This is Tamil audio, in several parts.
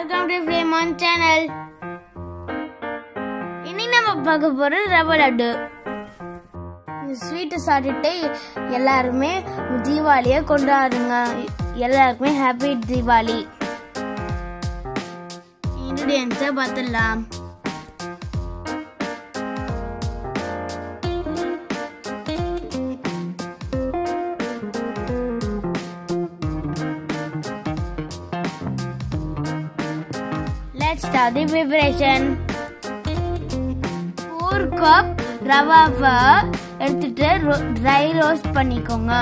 வெல்கம் டு ஃப்ளேமான் சேனல் இன்னைக்கு நம்ம பார்க்க போறது ரவை லட்டு இந்த ஸ்வீட்டை சாப்பிட்டுட்டு எல்லாருமே தீபாவளியை கொண்டாடுங்க. எல்லாருக்குமே ஹாப்பி தீபாவளி. இன்கிரீடியன்ஸை பார்த்துடலாம். Let's start the preparation. 4 cup ரவாவை எடுத்துட்டு ட்ரை ரோஸ்ட் பண்ணிக்கோங்க.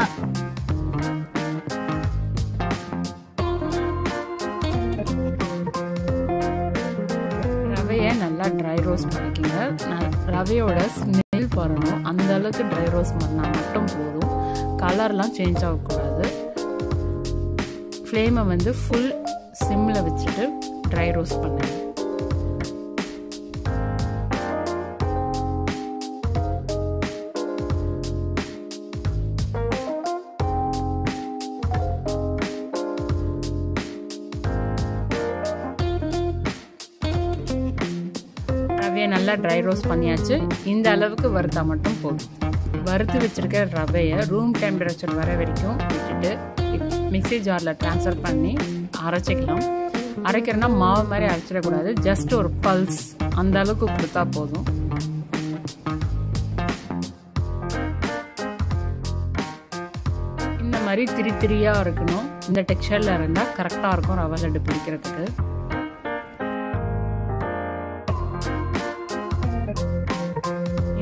ரவையை நல்லா ட்ரை ரோஸ்ட் பண்ணிக்கோங்க. ரவையோட ஸ்மெல் வரணும் அந்த அளவுக்கு ட்ரை ரோஸ்ட் பண்ணால் மட்டும் போதும். கலர்லாம் சேஞ்ச் ஆகக்கூடாது. ஃப்ளேமை வந்து ஃபுல் ட்ரை ரோஸ்ட் பண்ணேன் ரவையை நல்லா ட்ரை ரோஸ்ட் பண்ணியாச்சு. இந்த அளவுக்கு வறுத்தா மட்டும் போதும். வறுத்து வச்சிருக்க ரவையை ரூம் டெம்பரேச்சர் வர வரைக்கும் விட்டுட்டு மிக்ஸி ஜாரில் ட்ரான்ஸ்ஃபர் பண்ணி அரைச்சிக்கலாம். அரைக்கிறேன்னா மாவு மாதிரி அரைச்சிடக்கூடாது. ஜஸ்ட் ஒரு பல்ஸ் அந்த அளவுக்கு கொடுத்தா போதும். இந்த மாதிரி திரி திரியாக இருக்கணும். இந்த டெக்ஸ்டரில் இருந்தால் கரெக்டாக இருக்கும் ரவை லட்டு பிடிக்கிறதுக்கு.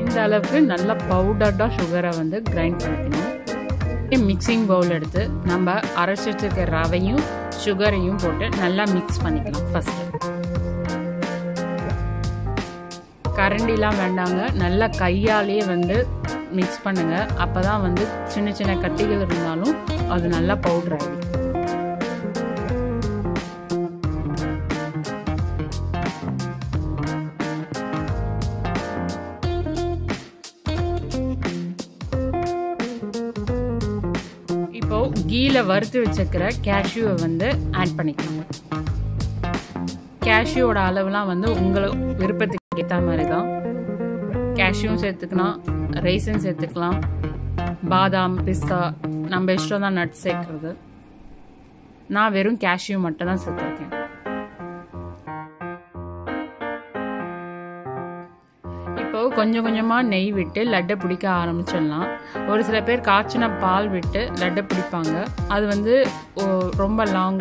இந்த அளவுக்கு நல்ல பவுடர்டாக சுகரை வந்து கிரைண்ட் பண்ணிக்கணும். மிக்சிங் பவுல் எடுத்து நம்ம அரைச்சி வச்சிருக்க ரவையும் சுகரையும் போட்டு நல்லா மிக்ஸ் பண்ணிக்கலாம் ஃபஸ்ட்டு கரண்டிலாம் வேண்டாங்க. நல்லா கையாலேயே வந்து மிக்ஸ் பண்ணுங்கள் அப்போ தான் வந்து சின்ன சின்ன கட்டிகள் இருந்தாலும் அது நல்லா பவுடர் ஆகிடும் இப்போ கீல வறுத்து வச்சிருக்கிற கேஷ்யூவை வந்து ஆட் பண்ணிக்கலாம். கேஷ்யூவோட அளவுலாம் வந்து உங்களை விருப்பத்துக்கு ஏற்ற மாதிரி தான் கேஷ்யூவும் சேர்த்துக்கலாம் ரைஸும் சேர்த்துக்கலாம். பாதாம் பிஸ்தா நம்ம இஷ்டம் தான் நட்ஸ் சேர்க்கறது. நான் வெறும் கேஷ்யூ மட்டும் தான் சேர்த்துருக்கேன். கொஞ்சம் கொஞ்சமாக நெய் விட்டு லட்டை பிடிக்க ஆரம்பிச்சிடலாம். ஒரு சில பேர் காய்ச்சின பால் விட்டு லட்டை பிடிப்பாங்க. அது வந்து ஓ- ரொம்ப லாங்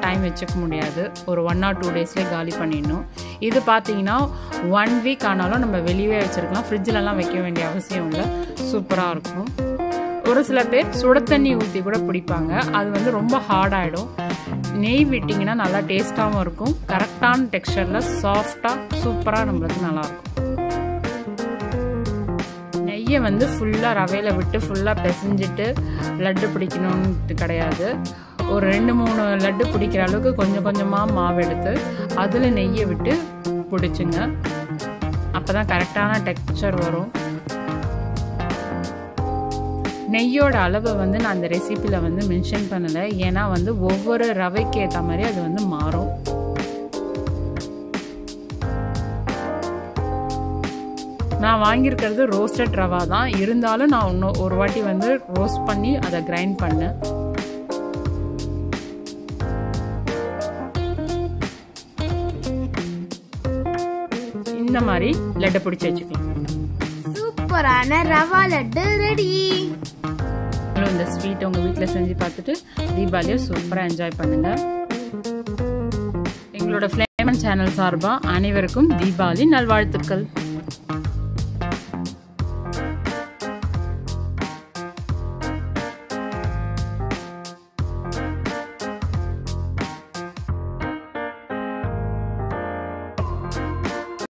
டைம் வச்சுக்க முடியாது. ஒரு ஒன் ஆர் டூ டேஸ்லேயே காலி பண்ணிடணும். இது பார்த்தீங்கன்னா ஒன் வீக் ஆனாலும் நம்ம வெளியே வச்சுருக்கலாம். ஃப்ரிட்ஜிலலாம் வைக்க வேண்டிய அவசியம் இல்லை. சூப்பராக இருக்கும். ஒரு சில பேர் சுட தண்ணி ஊற்றி கூட பிடிப்பாங்க. அது வந்து ரொம்ப ஹார்ட் ஆகிடும் நெய் விட்டிங்கன்னா நல்லா டேஸ்ட்டாகவும் இருக்கும். கரெக்டான டெக்ஸ்டரில் சாஃப்டாக சூப்பராக நம்மளுக்கு நல்லாயிருக்கும் நெய்யை வந்து ஃபுல்லாக ரவையில் விட்டு ஃபுல்லாக பிசைஞ்சிட்டு லட்டு பிடிக்கணும்னு கிடையாது. ஒரு ரெண்டு மூணு லட்டு பிடிக்கிற அளவுக்கு கொஞ்சம் கொஞ்சமாக மாவு எடுத்து அதில் நெய்யை விட்டு பிடிச்சிங்க. அப்போ தான் கரெக்டான டெக்ஸ்சர் வரும். நெய்யோட அளவை வந்து நான் அந்த ரெசிப்பியில் வந்து மென்ஷன் பண்ணலை. ஏன்னா வந்து ஒவ்வொரு ரவைக்கு ஏற்ற மாதிரி அது வந்து மாறும். நான் வாங்கியிருக்கிறது ரோஸ்டட் ரவா தான். இருந்தாலும் நான் இன்னும் ஒரு வாட்டி வந்து ரோஸ்ட் பண்ணி அதை கிரைண்ட் பண்ணேன். இந்த மாதிரி லட்டை பிடிச்சி வச்சுக்கலாம். சூப்பரான ரவா லட்டு ரெடி இந்த ஸ்வீட் உங்கள் வீட்டில் செஞ்சு பார்த்துட்டு தீபாவளியை சூப்பராக என்ஜாய் பண்ணுங்க. எங்களோட ஃப்ளேமன் சேனல் சார்பாக அனைவருக்கும் தீபாவளி நல்வாழ்த்துக்கள்.